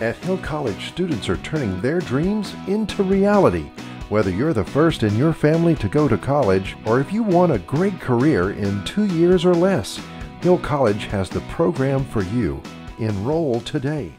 At Hill College, students are turning their dreams into reality. Whether you're the first in your family to go to college or if you want a great career in two years or less, Hill College has the program for you. Enroll today.